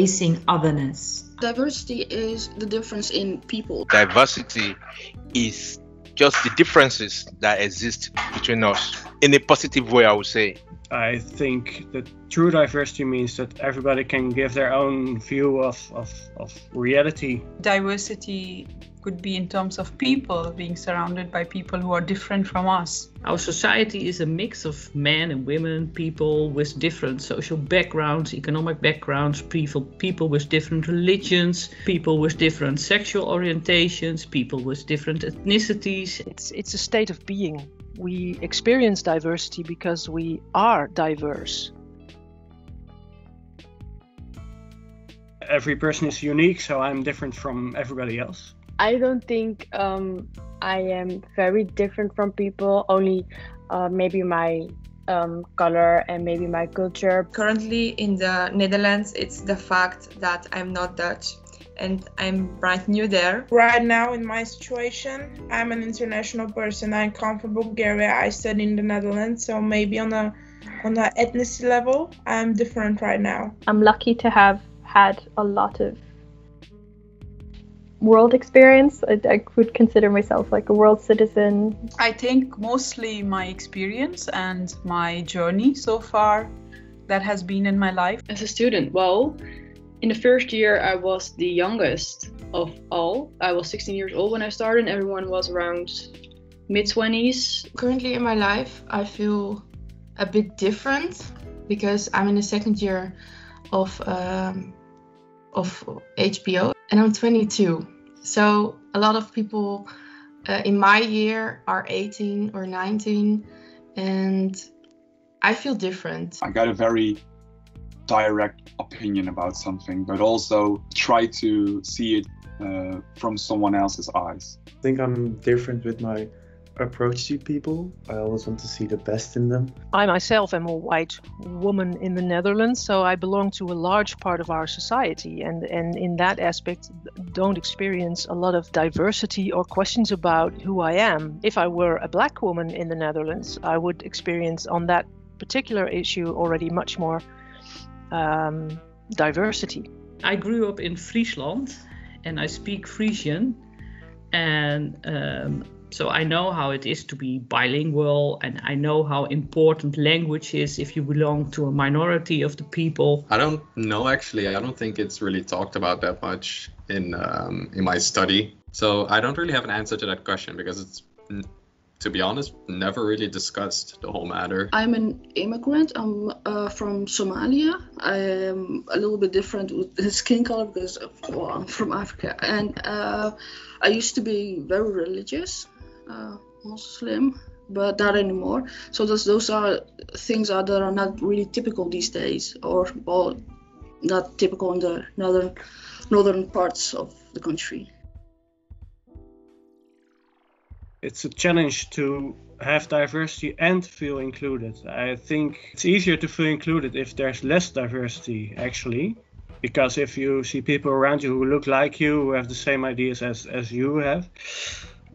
embracing otherness. Diversity is the difference in people. Diversity is just the differences that exist between us in a positive way, I would say. I think that true diversity means that everybody can give their own view of, of, of reality. Diversity could be in terms of people, being surrounded by people who are different from us. Our society is a mix of men and women, people with different social backgrounds, economic backgrounds, people, people with different religions, people with different sexual orientations, people with different ethnicities. It's, it's a state of being we experience diversity because we are diverse. Every person is unique, so I'm different from everybody else. I don't think um, I am very different from people, only uh, maybe my um, color and maybe my culture. Currently in the Netherlands, it's the fact that I'm not Dutch and I'm brand new there. Right now, in my situation, I'm an international person. I come from Bulgaria. I study in the Netherlands, so maybe on a on the ethnicity level, I'm different right now. I'm lucky to have had a lot of world experience. I, I could consider myself like a world citizen. I think mostly my experience and my journey so far that has been in my life. As a student, well, in the first year, I was the youngest of all. I was 16 years old when I started, and everyone was around mid 20s. Currently in my life, I feel a bit different because I'm in the second year of um, of HBO, and I'm 22. So a lot of people uh, in my year are 18 or 19, and I feel different. I got a very direct opinion about something, but also try to see it uh, from someone else's eyes. I think I'm different with my approach to people. I always want to see the best in them. I myself am a white woman in the Netherlands, so I belong to a large part of our society, and, and in that aspect, don't experience a lot of diversity or questions about who I am. If I were a black woman in the Netherlands, I would experience on that particular issue already much more um, diversity. I grew up in Friesland and I speak Frisian, and um, so I know how it is to be bilingual, and I know how important language is if you belong to a minority of the people. I don't know actually. I don't think it's really talked about that much in um, in my study. So I don't really have an answer to that question because it's to be honest, never really discussed the whole matter. I'm an immigrant. I'm uh, from Somalia. I am a little bit different with the skin color because well, I'm from Africa. And uh, I used to be very religious, uh, Muslim, but not anymore. So those, those are things that are not really typical these days, or well, not typical in the northern northern parts of the country it's a challenge to have diversity and feel included. I think it's easier to feel included if there's less diversity, actually. Because if you see people around you who look like you, who have the same ideas as, as you have,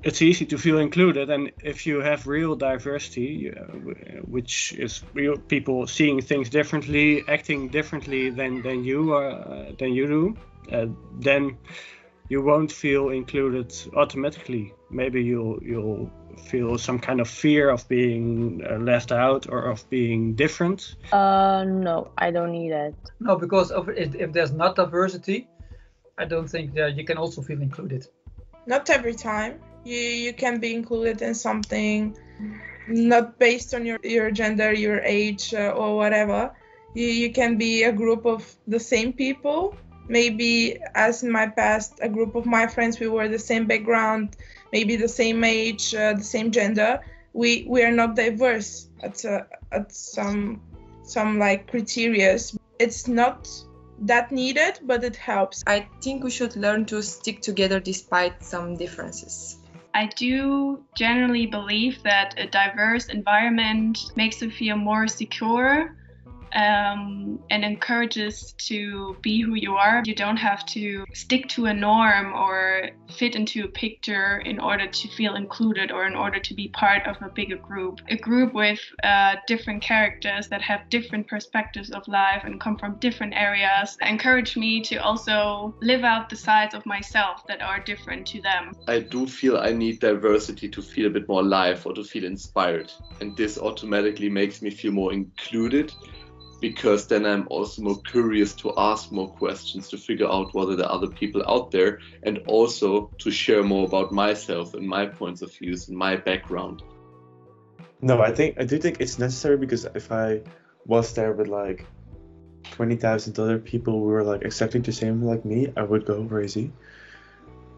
it's easy to feel included. And if you have real diversity, which is real people seeing things differently, acting differently than, than you are, uh, than you do, uh, then you won't feel included automatically. Maybe you'll you'll feel some kind of fear of being uh, left out or of being different. Uh, no, I don't need it. No, because of if, if there's not diversity, I don't think that you can also feel included. Not every time. You you can be included in something, not based on your your gender, your age, uh, or whatever. You you can be a group of the same people maybe as in my past a group of my friends we were the same background maybe the same age uh, the same gender we we are not diverse at uh, at some some like criterias it's not that needed but it helps. I think we should learn to stick together despite some differences. I do generally believe that a diverse environment makes you feel more secure um, and encourages to be who you are. You don't have to stick to a norm or fit into a picture in order to feel included or in order to be part of a bigger group. A group with uh, different characters that have different perspectives of life and come from different areas encourage me to also live out the sides of myself that are different to them. I do feel I need diversity to feel a bit more alive or to feel inspired. And this automatically makes me feel more included because then I'm also more curious to ask more questions to figure out whether there are other people out there and also to share more about myself and my points of views and my background. No, I think I do think it's necessary because if I was there with like twenty thousand other people who were like exactly the same like me, I would go crazy.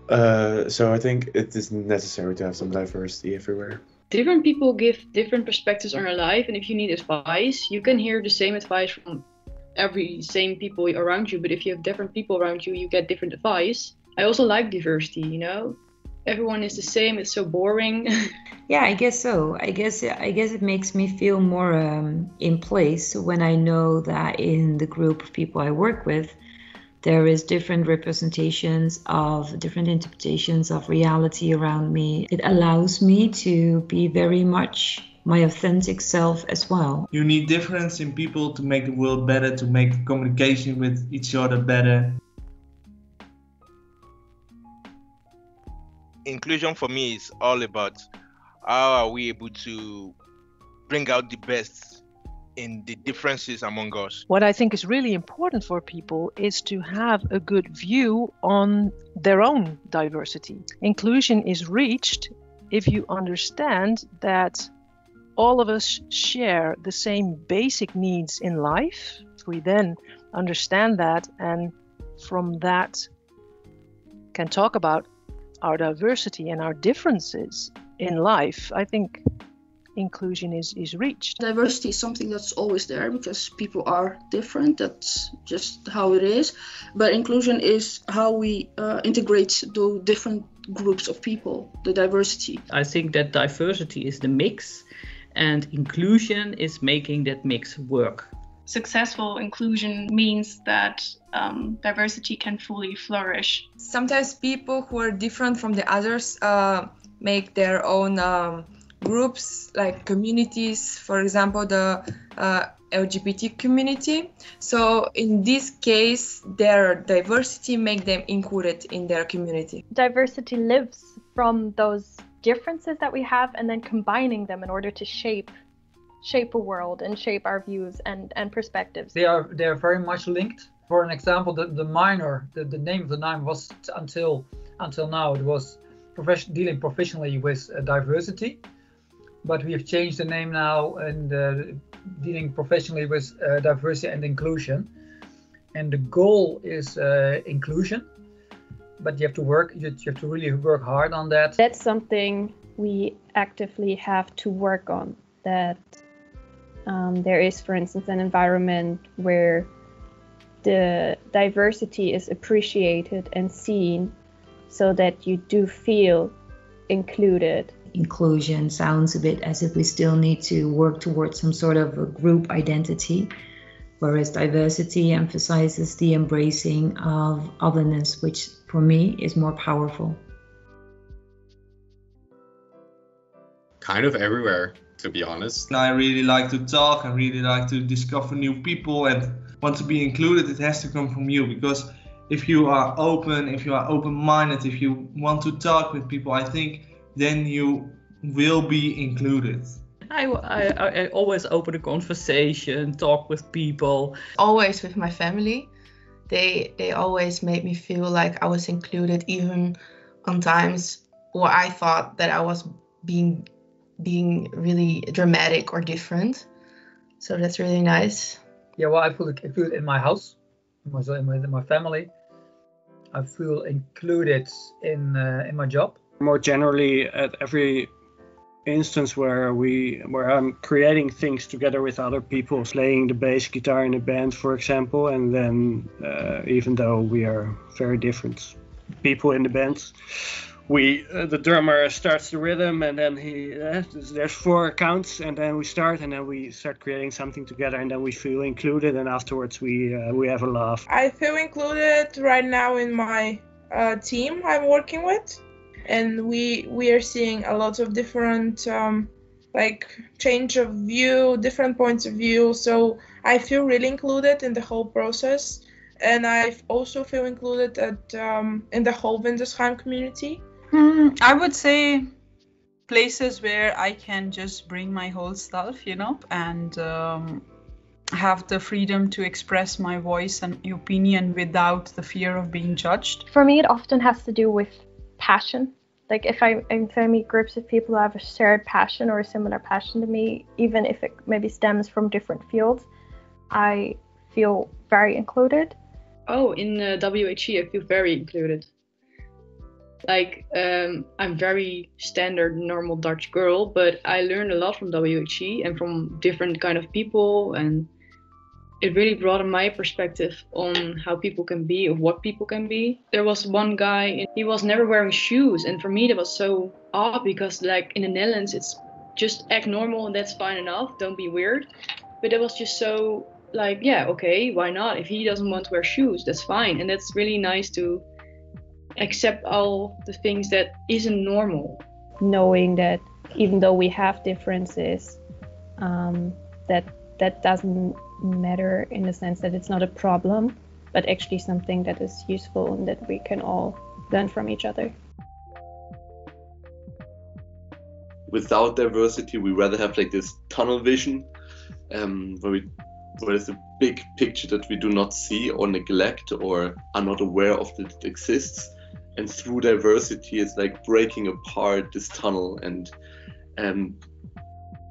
Uh, so I think it is necessary to have some diversity everywhere different people give different perspectives on your life and if you need advice you can hear the same advice from every same people around you but if you have different people around you you get different advice. I also like diversity you know? Everyone is the same it's so boring. Yeah i guess so. I guess i guess it makes me feel more um, in place when i know that in the group of people i work with there is different representations of different interpretations of reality around me. It allows me to be very much my authentic self as well. You need difference in people to make the world better, to make communication with each other better. Inclusion for me is all about how are we able to bring out the best in the differences among us. What I think is really important for people is to have a good view on their own diversity. Inclusion is reached if you understand that all of us share the same basic needs in life. We then understand that and from that can talk about our diversity and our differences in life. I think inclusion is, is reached. Diversity is something that's always there because people are different. That's just how it is. But inclusion is how we uh, integrate the different groups of people, the diversity. I think that diversity is the mix, and inclusion is making that mix work. Successful inclusion means that um, diversity can fully flourish. Sometimes people who are different from the others uh, make their own um, groups like communities, for example, the uh, LGBT community. So in this case, their diversity make them included in their community. Diversity lives from those differences that we have and then combining them in order to shape shape a world and shape our views and, and perspectives. They are they are very much linked. For an example, the, the minor, the, the name of the name was until until now it was profession, dealing professionally with uh, diversity but we have changed the name now and uh, dealing professionally with uh, diversity and inclusion. And the goal is uh, inclusion, but you have to work. You have to really work hard on that. That's something we actively have to work on. That um, there is, for instance, an environment where the diversity is appreciated and seen, so that you do feel included inclusion sounds a bit as if we still need to work towards some sort of a group identity, whereas diversity emphasizes the embracing of otherness, which for me is more powerful. Kind of everywhere, to be honest. I really like to talk, I really like to discover new people and want to be included. It has to come from you because if you are open, if you are open minded, if you want to talk with people, I think then you will be included. I, I, I always open a conversation, talk with people. Always with my family. They they always made me feel like I was included, even on times where I thought that I was being being really dramatic or different. So that's really nice. Yeah, well, I feel included in my house, in my in my family. I feel included in uh, in my job more generally at every instance where we where I'm creating things together with other people, playing the bass guitar in a band, for example, and then uh, even though we are very different people in the band, we uh, the drummer starts the rhythm and then he uh, there's four counts and then we start and then we start creating something together and then we feel included and afterwards we uh, we have a laugh. I feel included right now in my uh, team I'm working with, and we we are seeing a lot of different um, like change of view, different points of view. So I feel really included in the whole process, and I also feel included at um, in the whole Windesheim community. Hmm, I would say places where I can just bring my whole self, you know, and um, have the freedom to express my voice and opinion without the fear of being judged. For me, it often has to do with passion. Like if I if I meet groups of people who have a shared passion or a similar passion to me, even if it maybe stems from different fields, I feel very included. Oh, in uh, WHE, I feel very included. Like, um, I'm very standard, normal Dutch girl, but I learned a lot from WHE and from different kind of people, and it really broadened my perspective on how people can be, of what people can be. There was one guy, he was never wearing shoes, and for me that was so odd because, like, in the Netherlands, it's just act normal and that's fine enough. Don't be weird. But it was just so like, yeah, okay, why not? If he doesn't want to wear shoes, that's fine, and that's really nice to accept all the things that isn't normal. Knowing that even though we have differences, um, that that doesn't matter in the sense that it's not a problem, but actually something that is useful and that we can all learn from each other. Without diversity, we rather have like this tunnel vision, um, where we where there's a big picture that we do not see or neglect or are not aware of that it exists. And through diversity, it's like breaking apart this tunnel and and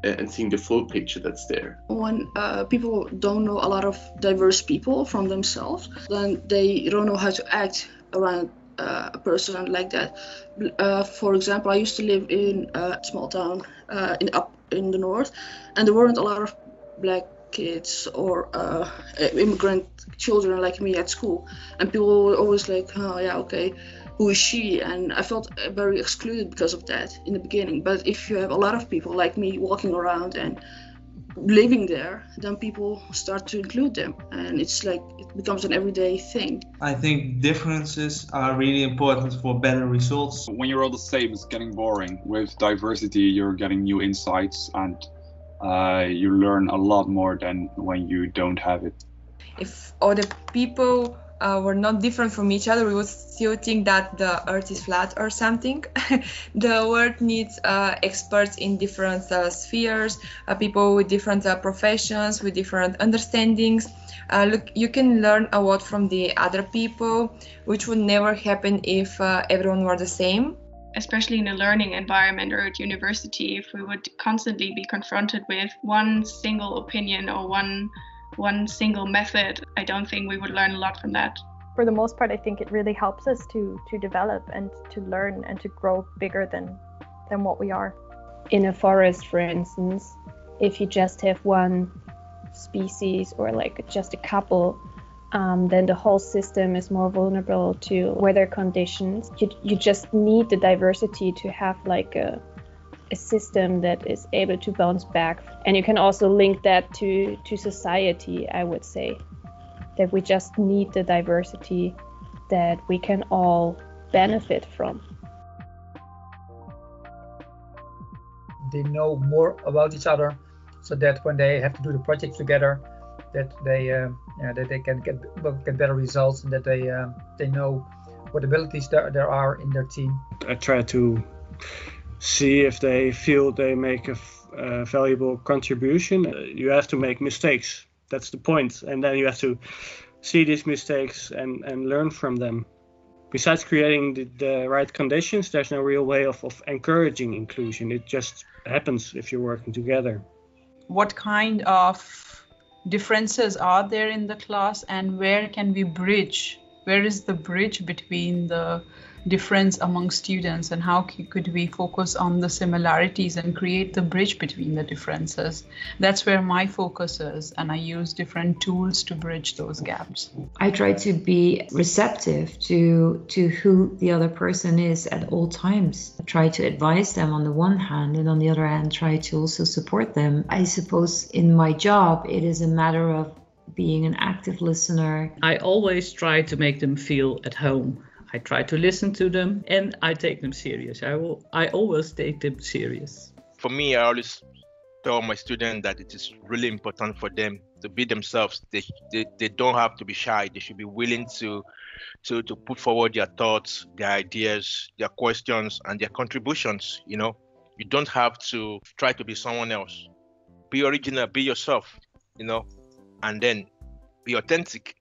and seeing the full picture that's there. When uh, people don't know a lot of diverse people from themselves, then they don't know how to act around uh, a person like that. Uh, for example, I used to live in a small town uh, in up in the north, and there weren't a lot of black kids or uh, immigrant children like me at school, and people were always like, "Oh yeah, okay." Who is she and i felt very excluded because of that in the beginning but if you have a lot of people like me walking around and living there then people start to include them and it's like it becomes an everyday thing I think differences are really important for better results. When you're all the same, it's getting boring. With diversity, you're getting new insights and uh, you learn a lot more than when you don't have it. if other people uh, were not different from each other, we would still think that the earth is flat or something. the world needs uh, experts in different uh, spheres, uh, people with different uh, professions, with different understandings. Uh, look, you can learn a lot from the other people, which would never happen if everyone were the same. especially in a learning environment or at university, if we would constantly be confronted with one single opinion or one one single method, I don't think we would learn a lot from that. For the most part, I think it really helps us to to develop and to learn and to grow bigger than than what we are. In a forest, for instance, if you just have one species or like just a couple, um, then the whole system is more vulnerable to weather conditions. You, you just need the diversity to have like a, a system that is able to bounce back. And you can also link that to, to society, I would say, that we just need the diversity that we can all benefit from. They know more about each other, so that when they have to do the project together, that they uh, yeah, that they can get get better results and that they uh, they know what abilities there, there are in their team. I try to see if they feel they make a, valuable contribution. Uh, you have to make mistakes. That's the point. point, and then you have to see these mistakes and, and learn from them. Besides creating the, the right conditions, there's no real way of, of encouraging inclusion. It just happens if you're working together. What kind of differences are there in the class and where can we bridge where is the bridge between the difference among students and how could we focus on the similarities and create the bridge between the differences that's where my focus is and i use different tools to bridge those gaps I try to be receptive to to who the other person is at all times. Try to advise them on the one hand, and on the other hand, try to also support them. I suppose in my job, it is a matter of being an active listener. I always try to make them feel at home. I try to listen to them and I take them serious. I will I always take them serious. For me, I always tell my students that it is really important for them to be themselves. They, they, they don't have to be shy. They should be willing to, to, to put forward their thoughts, their ideas, their questions, and their contributions. You know, you don't have to try to be someone else. Be original, be yourself, you know, and then be authentic.